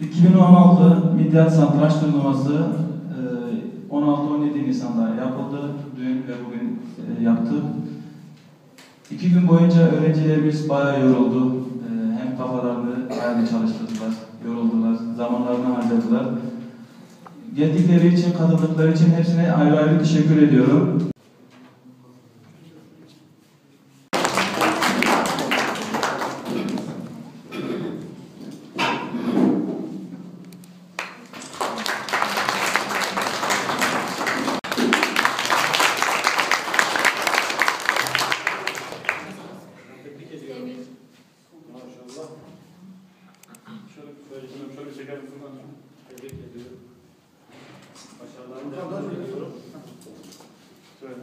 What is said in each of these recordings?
2016 Midyat Satranç Turnuvası e, 16-17 Nisan'da yapıldı. Dün ve bugün e, yaptık. İki gün boyunca öğrencilerimiz bayağı yoruldu. E, Hem kafalarını bayağı çalıştırdılar, yoruldular, zamanlarını harcadılar. Geldikleri için, katıldıkları için hepsine ayrı ayrı teşekkür ediyorum. Öğretmenim şöyle çeker misin bana? Tebrik ediyorum. Başarılar devam ediyorum. Söyle.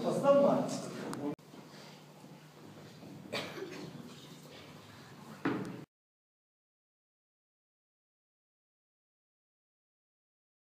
What's?